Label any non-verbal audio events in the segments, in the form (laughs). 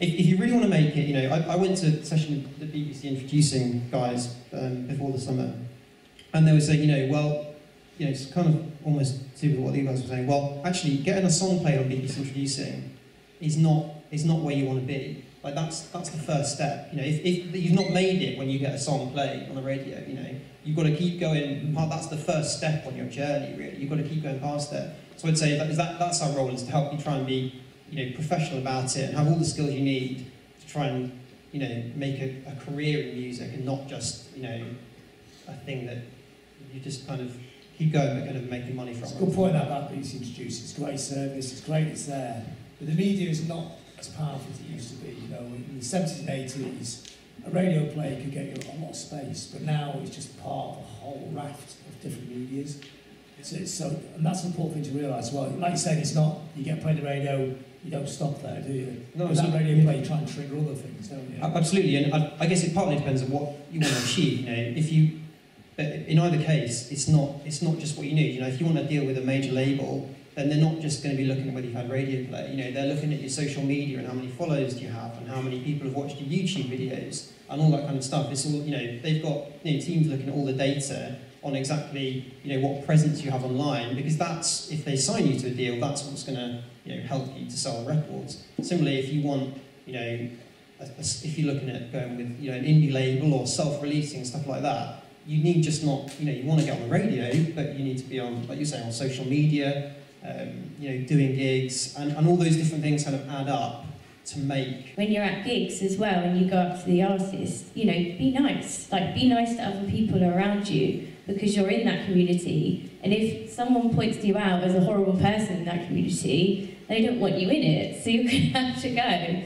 If, if you really want to make it, you know, I, I went to a session with the BBC introducing guys um, before the summer, and they were saying, you know, well, you know, it's kind of almost to what you guys were saying. Well, actually, getting a song played on BBC introducing is not is not where you want to be. Like that's that's the first step. You know, if, if you've not made it when you get a song played on the radio, you know, you've got to keep going. That's the first step on your journey. Really, you've got to keep going past it. So I'd say that, that that's our role is to help you try and be you know, professional about it and have all the skills you need to try and, you know, make a, a career in music and not just, you know, a thing that you just kind of keep going but kind of making money from. It's a good point about BBC Introduced. It's great service, it's great it's there. But the media is not as powerful as it used to be. You know, in the 70s and 80s, a radio play could get you a lot of space, but now it's just part of a whole raft of different medias. So, so and that's an important thing to realise. Well, like you said, it's not you get played the radio, you don't stop there, do you? No, that so- radio play, you try and trigger other things, don't you? Absolutely, and I, I guess it partly depends on what you want to achieve. You know, if you, but in either case, it's not it's not just what you need. You know, if you want to deal with a major label, then they're not just going to be looking at whether you've had radio play. You know, they're looking at your social media and how many followers do you have, and how many people have watched your YouTube videos, and all that kind of stuff. It's all you know. They've got you know, teams looking at all the data on exactly you know what presence you have online, because that's if they sign you to a deal, that's what's going to you know help you to sell records. Similarly, if you want you know a- a- if you're looking at going with you know an indie label or self-releasing stuff like that, you need just not you know you want to get on the radio, but you need to be on like you're saying on social media, um, you know doing gigs and, and all those different things kind of add up to make when you're at gigs as well and you go up to the artist, you know, be nice. Like, be nice to other people around you because you're in that community. And if someone points you out as a horrible person in that community, they don't want you in it, so you're (laughs) going to have to go.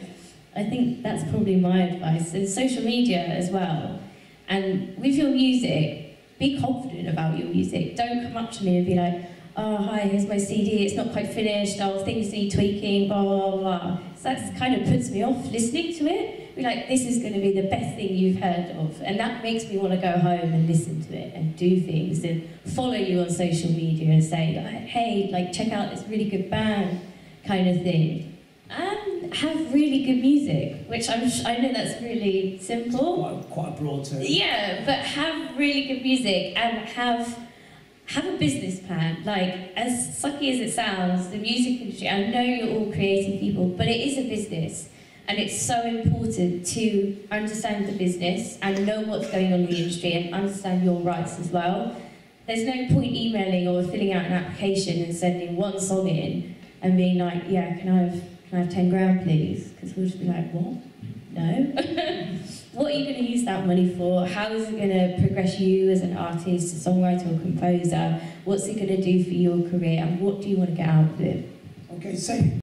I think that's probably my advice. And social media as well. And with your music, be confident about your music. Don't come up to me and be like, oh, hi, here's my CD, it's not quite finished, oh, things need tweaking, blah, blah, blah. So that kind of puts me off listening to it. Be like, this is going to be the best thing you've heard of. And that makes me want to go home and listen to it and do things and follow you on social media and say, like, hey, like, check out this really good band kind of thing. And have really good music, which I'm, I know that's really simple. Quite, quite broad term. Yeah, but have really good music and have have a business plan. Like as sucky as it sounds, the music industry. I know you're all creative people, but it is a business, and it's so important to understand the business and know what's going on in the industry and understand your rights as well. There's no point emailing or filling out an application and sending one song in and being like, "Yeah, can I have can I have ten grand, please?" Because we'll just be like, "What? No." (laughs) what are you going to use that money for? How is it going to progress you as an artist, a songwriter, or composer? What's it going to do for your career, and what do you want to get out of it? Okay, say,